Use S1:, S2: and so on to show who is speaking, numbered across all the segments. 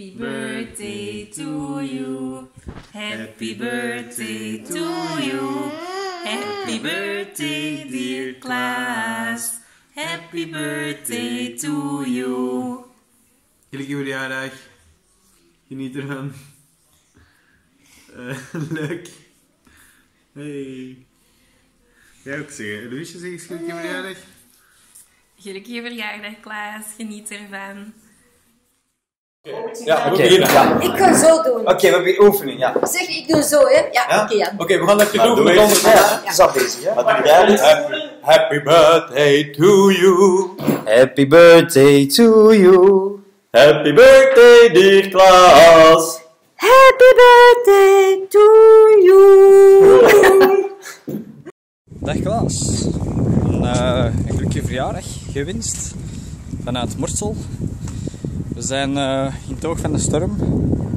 S1: Happy birthday to you. Happy birthday to you. Happy birthday, dear Klaas. Happy birthday to you.
S2: Gelukkige verjaardag. Geniet ervan. Eh, leuk. Hey. Jij ook zeggen. Louisje zeg eens gelukkige verjaardag.
S1: Gelukkige verjaardag, Klaas. Geniet ervan.
S3: Ja, oké. ja.
S4: Ik ga zo doen.
S3: Oké, we beginnen oefenen, ja.
S4: Zeg, ik doe zo, hè? Ja,
S3: Ja?
S4: oké, ja.
S3: Oké, we gaan even
S2: Ja,
S3: doen.
S2: doe
S3: We gaan ja, ja. Zat bezig, hè? Wat doe jij?
S2: Happy, happy birthday to you.
S3: Happy birthday to you.
S5: Happy birthday, dear Klaas!
S4: Happy birthday to you.
S6: Dag Klaas. Een, eh, een gelukkige verjaardag gewenst vanuit Morsel. We zijn eh, in het oog van de storm.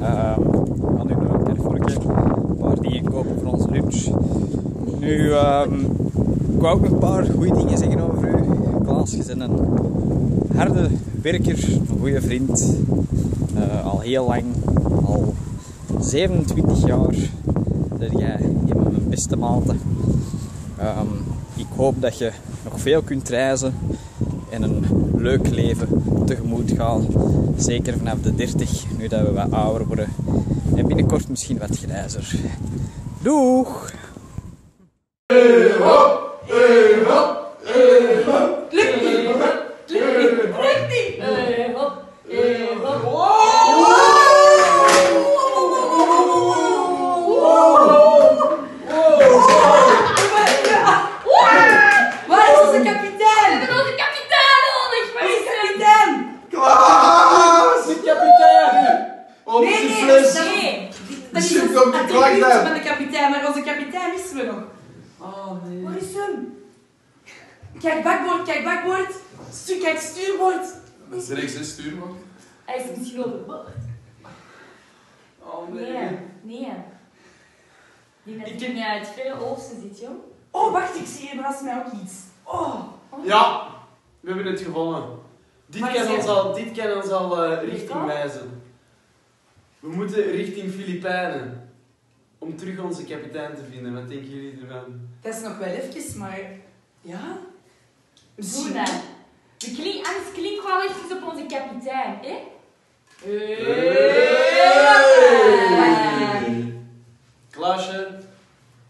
S6: Eh, we gaan nu naar een kerkvorkje een paar dingen kopen voor onze lunch. Nu, ehm, ik wou ook een paar goede dingen zeggen over u. Klaas, je bent een harde werker, een goede vriend. Eh, al heel lang, al 27 jaar ben jij van mijn beste maten. Ehm, ik hoop dat je nog veel kunt reizen en een leuk leven tegemoet gaan. Zeker vanaf de 30, nu dat we wat ouder worden. En binnenkort misschien wat grijzer. Doeg!
S4: Waar Kijk bakboord, kijk bakboord. Stu kijk stuurboord.
S7: Dat is rechts en stuurman.
S1: Hij is misschien wel de bord.
S7: Oh
S1: Nee, nee. Die met die uit het verre oosten zit, joh.
S4: Oh, wacht, ik zie hier naast mij ook iets. Oh,
S7: Ja, we hebben het gewonnen. Dit
S4: Maar
S7: kan
S4: is
S7: ons
S4: het-
S7: al, dit kan ons al eh, richting wijzen. We moeten richting Filipijnen. Om terug onze kapitein te vinden. Wat denken jullie ervan?
S4: dat is nog wel even, maar... Ja?
S1: Doe
S4: Misschien...
S1: dat. We klink, anders klink wel eens op onze kapitein, hè?
S7: Klaasje,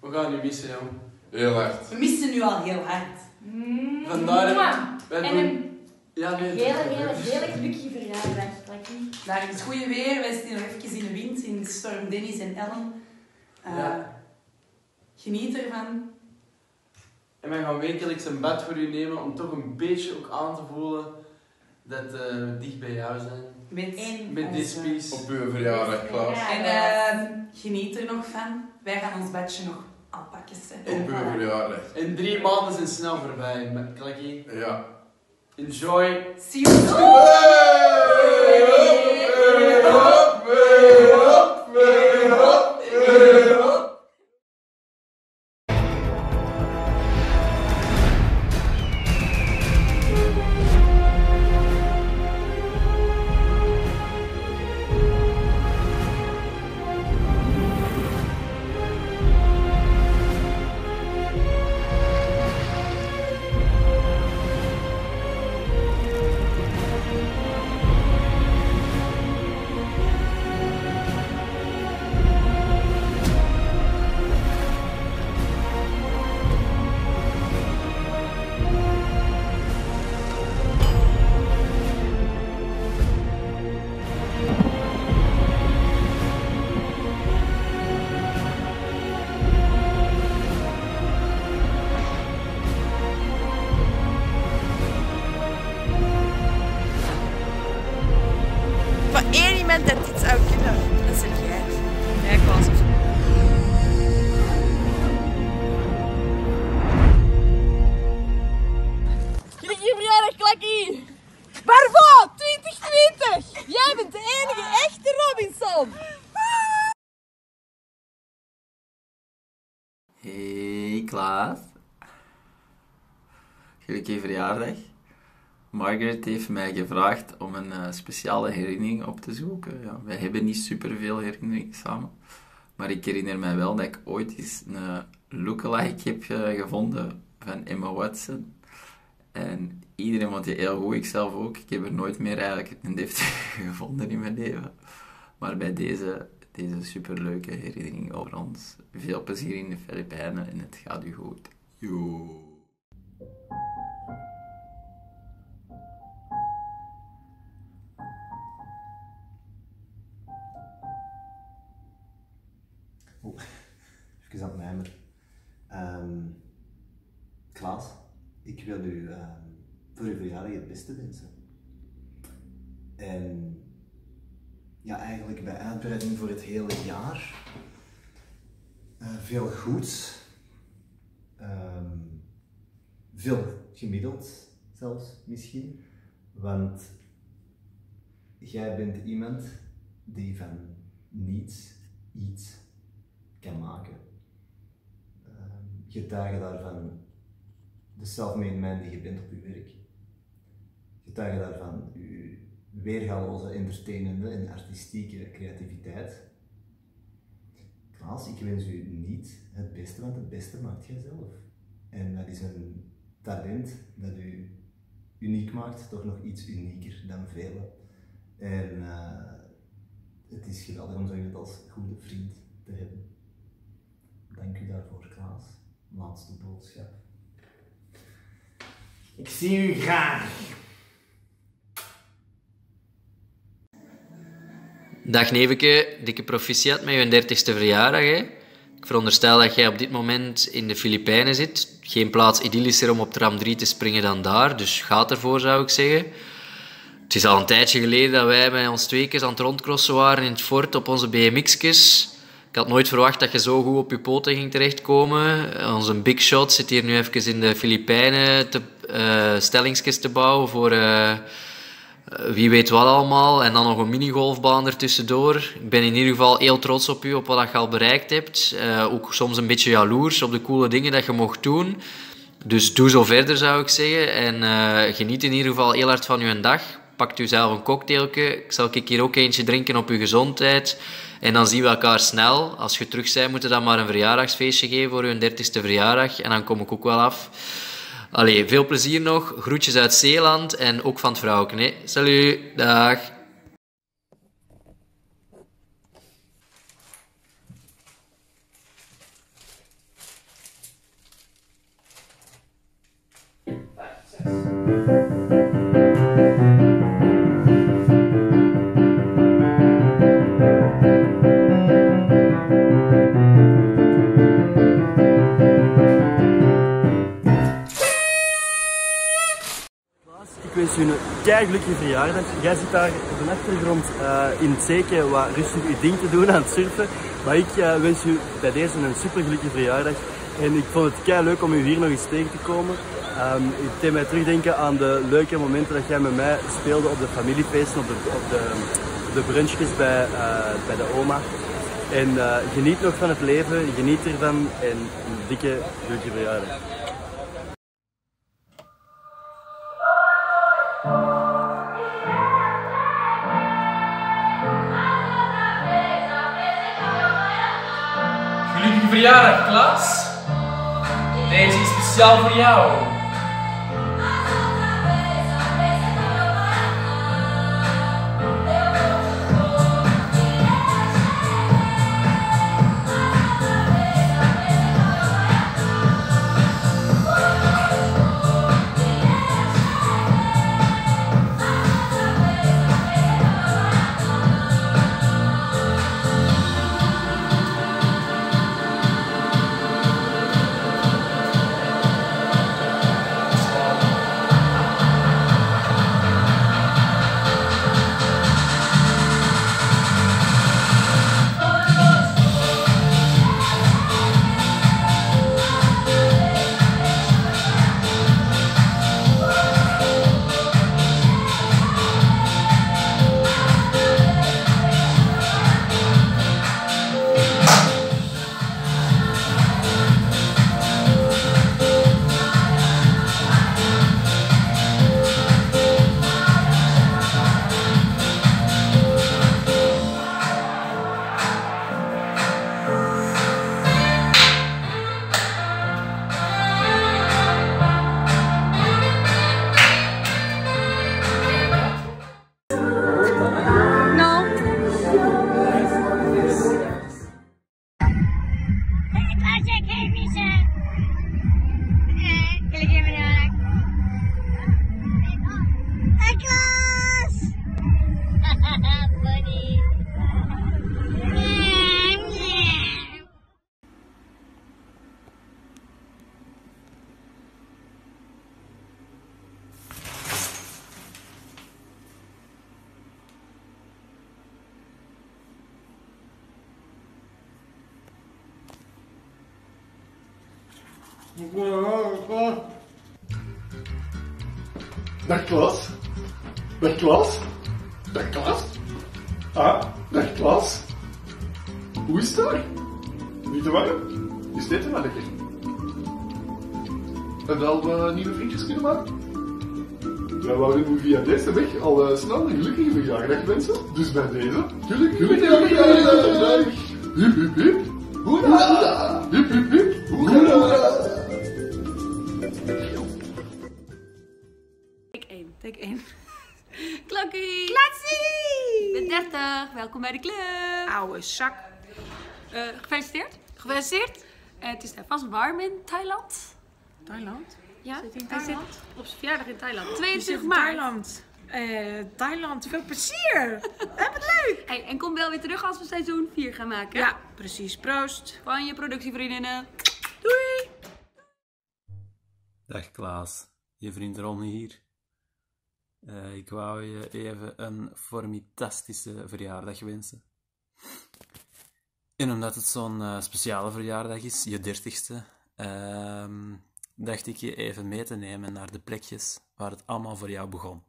S7: we gaan u missen, jong.
S8: Heel hard.
S4: We missen nu al heel hard.
S1: Mm.
S7: Vandaar-. Wij doen...
S1: een
S7: Ja, nee,
S1: hele,
S7: is-
S1: hele, hele gelukkige verjaardag.
S4: Daar is goede weer. Wij zitten nog even in de wind, in de storm Dennis en Ellen. Eh,
S7: Ja.
S4: Geniet ervan.
S7: En wij gaan wekelijks een bed voor u nemen om toch een beetje ook aan te voelen dat eh, we dicht bij jou zijn.
S4: Met,
S1: En
S7: Met piece.
S8: Op uw verjaardag, Klaas.
S1: Ja.
S4: En eh, geniet er nog van. Wij gaan ons badje nog aanpakken. hè.
S8: Op uw verjaardag.
S7: En drie maanden zijn snel voorbij, met Klakkie.
S8: Ja.
S7: Enjoy.
S4: See you soon.
S9: Gelukkige verjaardag.
S10: Margaret heeft mij gevraagd om een eh, speciale herinnering op te zoeken. Ja, wij hebben niet superveel herinneringen samen. Maar ik herinner mij wel dat ik ooit eens een lookalike heb eh, gevonden van Emma Watson. En iedereen vond die heel goed, ik zelf ook. Ik heb er nooit meer eigenlijk een deftige gevonden in mijn leven. Maar bij deze, deze superleuke herinnering over ons. Veel plezier in de Filipijnen en het gaat u goed.
S11: Oh, even aan het mijmer. Ehm, Klaas, ik wil u ehm, voor uw verjaardag het beste wensen. En ja, eigenlijk bij uitbreiding voor het hele jaar. eh, veel goeds. Ehm, veel gemiddeld zelfs misschien. Want jij bent iemand die van niets iets kan maken. Ehm, getuige daarvan de self-made man die je bent op je werk. Getuige daarvan uw weergaloze, entertainende en artistieke creativiteit. Klaas, ik wens u niet het beste, want het beste maakt jij zelf. En dat is een talent dat u uniek maakt, toch nog iets unieker dan velen. En eh, het is geweldig om iemand als goede vriend te hebben. Dank u daarvoor, Klaas. Laatste boodschap. Ik zie u graag.
S12: Dag Neveke, dikke proficiat met je 30ste verjaardag. Hè? Ik veronderstel dat jij op dit moment in de Filipijnen zit. Geen plaats idyllischer om op tram 3 te springen dan daar, dus gaat ervoor zou ik zeggen. Het is al een tijdje geleden dat wij bij ons twee keer aan het rondcrossen waren in het fort op onze BMX'jes. Ik had nooit verwacht dat je zo goed op je poten ging terechtkomen. Onze big shot zit hier nu even in de Filipijnen te, eh, stellingsjes te bouwen voor eh, wie weet wat allemaal. En dan nog een minigolfbaan ertussendoor. Ik ben in ieder geval heel trots op u, op wat je al bereikt hebt. Eh, ook soms een beetje jaloers op de coole dingen dat je mocht doen. Dus doe zo verder, zou ik zeggen. En geniet in ieder geval heel hard van uw dag. Pakt u zelf een cocktailje. Ik zal ik hier ook eentje drinken op uw gezondheid. En dan zien we elkaar snel. Als je terug bent, moeten we dan maar een verjaardagsfeestje geven voor uw 30ste verjaardag. En dan kom ik ook wel af. Allee, veel plezier nog. Groetjes uit Zeeland en ook van het vrouwken. Hè. Salut, dag.
S13: U een kei gelukkige verjaardag. Jij zit daar op de achtergrond eh, in het zeken wat rustig uw ding te doen aan het surfen. Maar ik eh, wens u bij deze een super gelukkige verjaardag. En ik vond het kei leuk om u hier nog eens tegen te komen. Um, het deed mij terugdenken aan de leuke momenten dat jij met mij speelde op de familiefeesten, op de, op de, de brunchjes bij, eh, bij de oma. En geniet nog van het leven, geniet ervan en een dikke gelukkige verjaardag.
S7: Verjaardag, Klaas. Deze is speciaal voor jou.
S14: Via deze weg al uh, snel een gelukkige verjaardag wensen. Dus bij deze, geluk, gelukkige verjaardag! Hup, hup, hup. Hoera! Hup, hup, hup. Hoera!
S15: Take 1, take 1. Klokkie! Klatsie! Ik ben 30, welkom bij de club. Oude zak. Uh, gefeliciteerd. Gefeliciteerd. Uh, het is vast warm in Thailand.
S4: Thailand?
S15: Ja,
S4: Zit hij in
S15: hij
S4: Thailand?
S15: zit op zijn verjaardag in Thailand.
S4: Je
S15: 22
S4: zit in
S15: maart.
S4: Thailand. Eh, Thailand, veel plezier! Heb het leuk!
S15: Hey, en kom wel weer terug als we seizoen 4 gaan maken.
S4: Ja, precies. Proost.
S15: Van je productievriendinnen. Doei!
S16: Dag Klaas, je vriend Ron hier. Eh, ik wou je even een formitastische verjaardag wensen. En omdat het zo'n eh, speciale verjaardag is, je dertigste, ehm, dacht ik je even mee te nemen naar de plekjes waar het allemaal voor jou begon.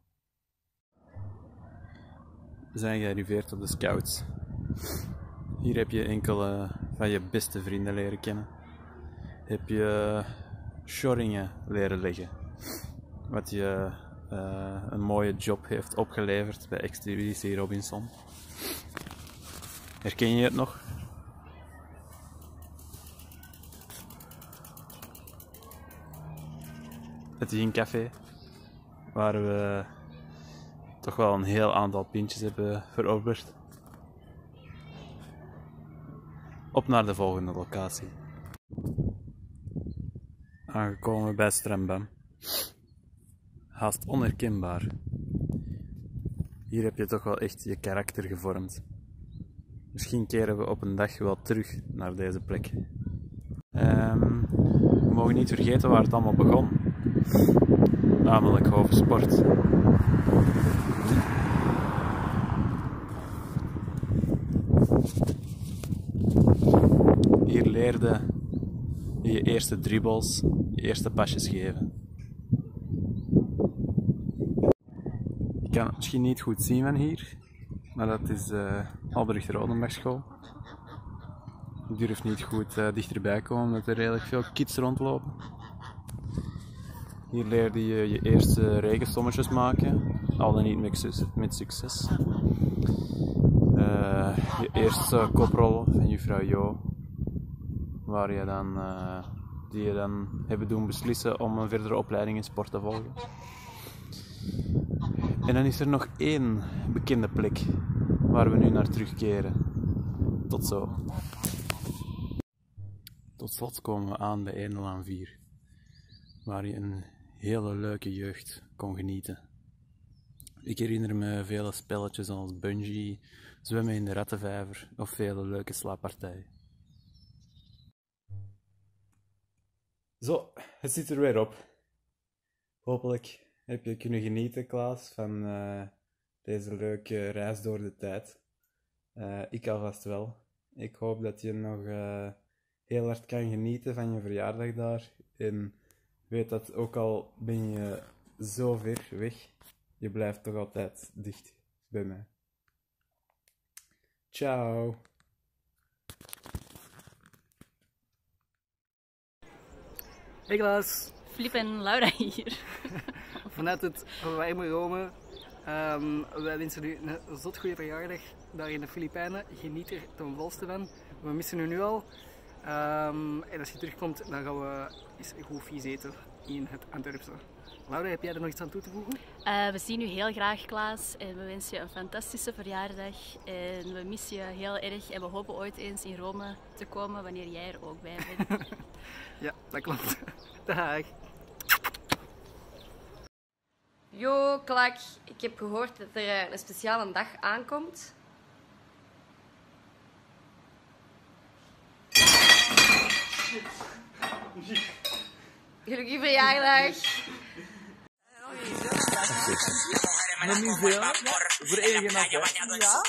S16: We zijn gearriveerd op de Scouts. Hier heb je enkele van je beste vrienden leren kennen. Heb je shoringen leren leggen. Wat je eh, een mooie job heeft opgeleverd bij Expeditie Robinson. Herken je het nog? Het Yin Café, waar we toch wel een heel aantal pintjes hebben veroverd. Op naar de volgende locatie. Aangekomen bij Strembam. Haast onherkenbaar. Hier heb je toch wel echt je karakter gevormd. Misschien keren we op een dag wel terug naar deze plek. Ehm, we mogen niet vergeten waar het allemaal begon. Namelijk hoofdsport. Hier leerde je eerste dribbles, je eerste pasjes geven. Je kan het misschien niet goed zien van hier, maar dat is de Albrecht Rodenbach school. Ik durf niet goed eh, dichterbij komen omdat er redelijk veel kids rondlopen. Hier leerde je je eerste rekensommetjes maken, al dan niet met, suc- met succes. Eh, je eerste koprollen van juffrouw Jo, waar je dan, eh, die je dan hebben doen beslissen om een verdere opleiding in sport te volgen. En dan is er nog één bekende plek waar we nu naar terugkeren. Tot zo. Tot slot komen we aan bij Edelaan 4, waar je een hele leuke jeugd kon genieten. Ik herinner me vele spelletjes als bungee, zwemmen in de rattenvijver of vele leuke slaappartijen. Zo, het zit er weer op. Hopelijk heb je kunnen genieten, Klaas, van eh, deze leuke reis door de tijd. Eh, ik alvast wel. Ik hoop dat je nog eh, heel hard kan genieten van je verjaardag daar. En weet dat ook al ben je zo ver weg, je blijft toch altijd dicht bij mij. Ciao.
S17: Hey Klaas.
S15: Flip en Laura hier.
S17: Vanuit het warme Rome. Ehm, wij wensen u een zot goede verjaardag daar in de Filipijnen. Geniet er ten volste van. We missen u nu al. Ehm, en als je terugkomt, dan gaan we eens goed vies eten in het Antwerpse. Laura, heb jij er nog iets aan toe te voegen?
S15: Eh, we zien u heel graag, Klaas. En we wensen je een fantastische verjaardag. En we missen je heel erg. En we hopen ooit eens in Rome te komen wanneer jij er ook bij bent.
S17: Ja, dat klopt. Dag.
S18: Yo, Klak. Ik heb gehoord dat er eh, een speciale dag aankomt.
S19: Hè?
S9: Ja?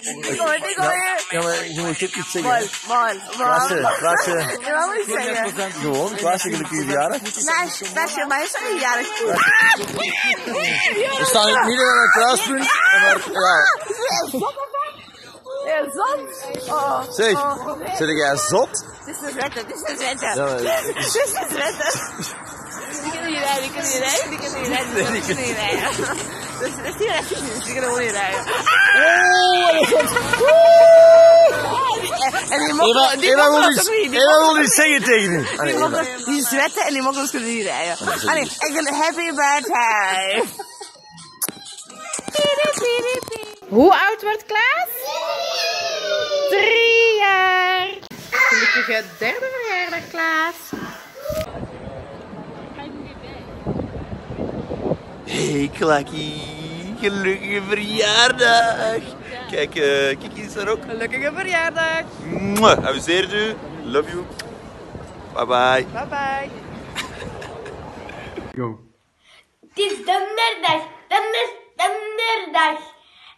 S9: Ik hoor, ik hoor je.
S19: Je moet dit niet zeggen.
S9: Mal, mal, mal.
S19: Klaasje, Klaasje.
S9: Ja, wat moet ik zeggen?
S19: Gewoon, Klaasje, gelukkige verjaardag.
S9: Klaasje, maar is er een jarig
S19: We staan in het midden van een kruispunt. Maar ja,
S9: Ja, zot. Oh,
S19: zeg,
S9: oh.
S19: zit jij zot?
S9: Dit is een zwette, dit is een zwette. Dit is een zwette. Die kunnen niet rijden, die kunnen niet rijden, die kunnen niet rijden, die kunnen niet rijden. Is dat is niet racistisch, die kunnen gewoon niet rijden.
S19: Is
S9: En die mogen,
S19: Eva,
S9: die mogen ook niet. Die
S19: Eva wil
S9: mogen-
S19: iets zeggen tegen u. Ah,
S9: Die mogen, die zwetten en die mogen kunnen niet rijden. Allee,
S19: niet.
S9: ik een happy birthday.
S7: Hoe oud wordt Klaas? Drie jaar. Gelukkige derde verjaardag, Klaas.
S19: Hey Klakkie, gelukkige verjaardag. Kijk, eh Kiki is er ook.
S9: Gelukkige verjaardag.
S19: Mwah, amuseert u. Love you. Bye bye.
S9: Bye bye.
S19: Go.
S20: Het is donderdag, donder, donderdag.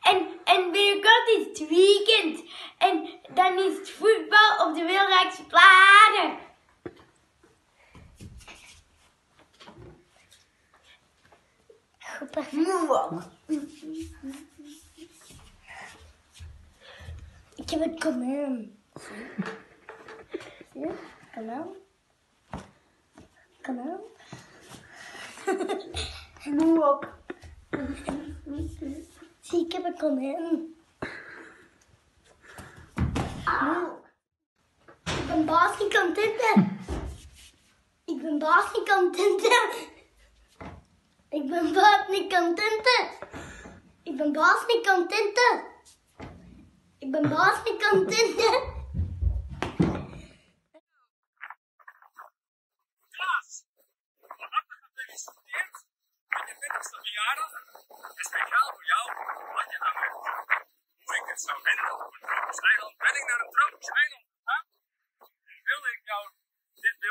S20: En, en binnenkort is het weekend. En dan is het voetbal op de Wilrijkse Planen. Ik heb het konijn. Ja, konijn. Konijn. Moe op. Zie, ik heb konijn. Auw. Ik ben baas niet. Ik ben baas niet. Ik ben baas niet contenten. Ik ben baas niet contenten. Ik ben baas niet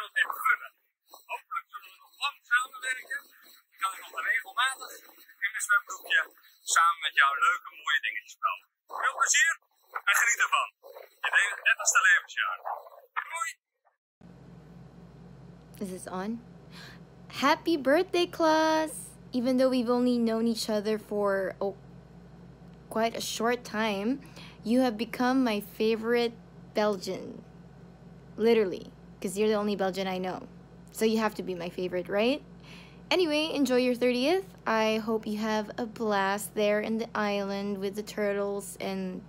S16: jou dit gunnen. Hopelijk zullen we nog lang samenwerken. Dan kan ik nog regelmatig in mijn zwembroekje samen met jou leuke mooie dingetjes bouwen. Veel plezier en geniet ervan. Je 30ste levensjaar. Doei!
S21: Is this on? Happy birthday, class! Even though we've only known each other for oh, quite a short time, you have become my favorite Belgian. Literally, because you're the only Belgian I know. So you have to be my favorite, right? Anyway, enjoy your 30th. I hope you have a blast there in the island with the turtles and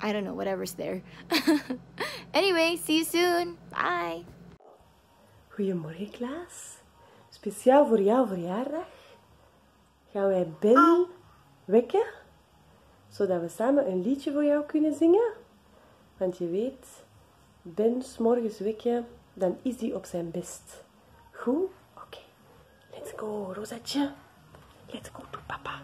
S21: I don't know, whatever's there. anyway, see you soon. Bye.
S22: Goedemorgen Klaas. Speciaal voor jouw verjaardag gaan wij Ben ah. wekken, zodat we samen een liedje voor jou kunnen zingen. Want je weet, Ben morgens wekken, dan is hij op zijn best. Goed? Oké. Let's go, Rosatje. Let's go to papa.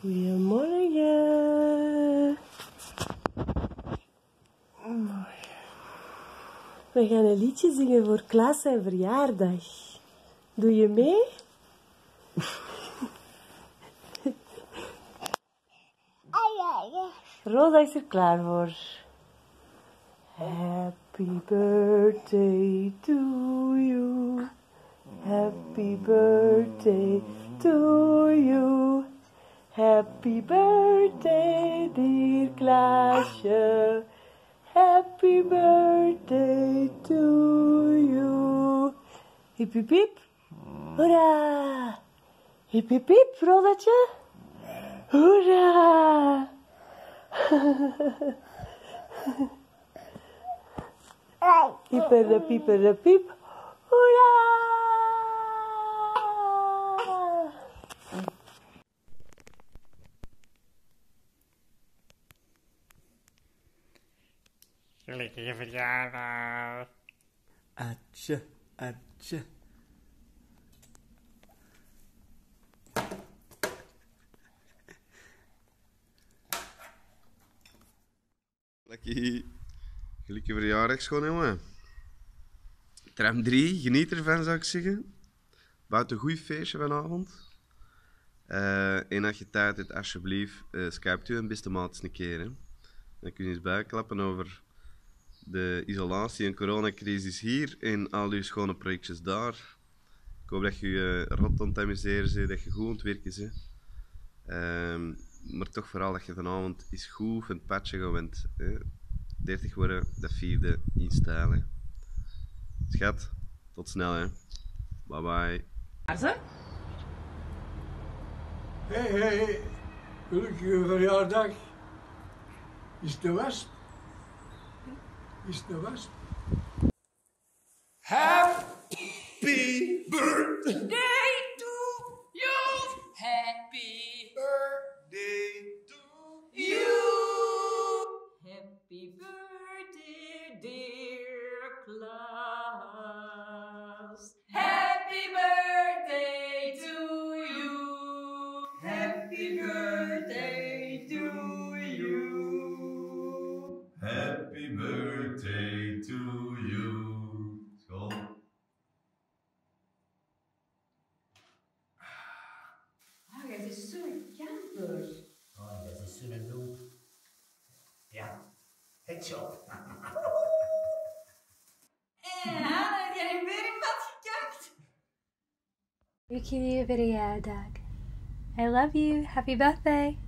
S22: Goedemorgen. We gaan een liedje zingen voor Klaas zijn verjaardag. Doe je mee? Rosa is er klaar voor. Happy birthday to you. Happy birthday to you. Happy birthday, dear Klaasje. Happy birthday to you. Hip hip hip. Hoera. Hip hip hip, Rodatje. Hoera. Hyper de piep. Hoera.
S23: Gelukkige verjaardag.
S19: Atje, atje.
S24: Lekker. Gelukkige verjaardag, schoon jongen. Tram 3, geniet ervan zou ik zeggen. Buiten een goed feestje vanavond. Uh, en als je tijd hebt, alsjeblieft, uh, skype u een beste maat een keer. Dan kun je eens bijklappen over de isolatie en coronacrisis hier en al uw schone projectjes daar. Ik hoop dat je je eh, rot aan het amuseren bent, dat je goed aan het werken bent. Ehm, maar toch vooral dat je vanavond is goed van het patje gaat, hè, 30 worden, dat vierde in stijl. Hè. Schat, tot snel hè. Bye bye.
S25: Hey, hey, hey. Gelukkige verjaardag. Is de wasp? Is de wasp?
S7: Happy birthday
S9: to you. Happy birthday to you. Happy birthday,
S26: headshot.
S9: En Hanna, heb jij een werkpad gekakt?
S27: Gelukkige verjaardag. I love you. Happy birthday.